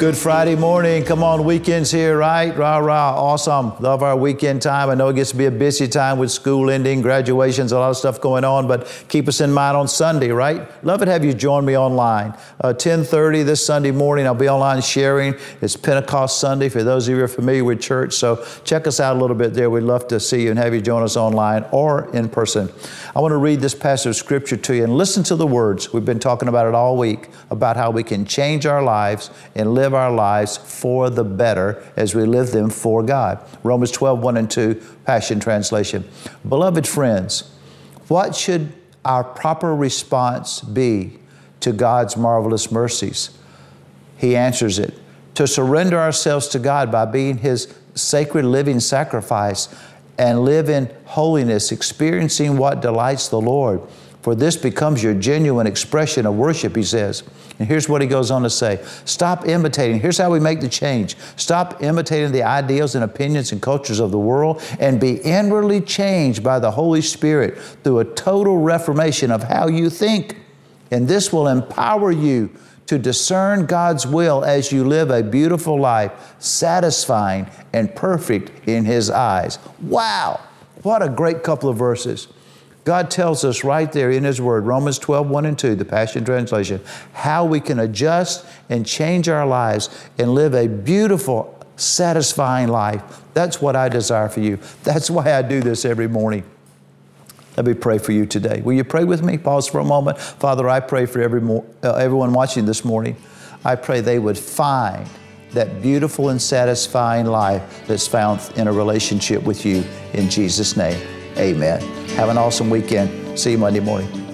Good Friday morning. Come on, weekends here, right? Rah, rah. Awesome. Love our weekend time. I know it gets to be a busy time with school ending, graduations, a lot of stuff going on, but keep us in mind on Sunday, right? Love it have you join me online. Uh, 1030 this Sunday morning, I'll be online sharing. It's Pentecost Sunday for those of you who are familiar with church. So check us out a little bit there. We'd love to see you and have you join us online or in person. I want to read this passage of scripture to you and listen to the words. We've been talking about it all week about how we can change our lives and live our lives for the better as we live them for God. Romans 12, 1 and 2, Passion Translation. Beloved friends, what should our proper response be to God's marvelous mercies? He answers it to surrender ourselves to God by being His sacred living sacrifice and live in holiness, experiencing what delights the Lord. For this becomes your genuine expression of worship, he says. And here's what he goes on to say Stop imitating. Here's how we make the change. Stop imitating the ideals and opinions and cultures of the world and be inwardly changed by the Holy Spirit through a total reformation of how you think. And this will empower you to discern God's will as you live a beautiful life, satisfying and perfect in His eyes. Wow! What a great couple of verses. God tells us right there in His Word, Romans 12, 1 and 2, the Passion Translation, how we can adjust and change our lives and live a beautiful, satisfying life. That's what I desire for you. That's why I do this every morning. Let me pray for you today. Will you pray with me? Pause for a moment. Father, I pray for every mo- uh, everyone watching this morning. I pray they would find that beautiful and satisfying life that's found in a relationship with you. In Jesus' name, amen. Have an awesome weekend. See you Monday morning.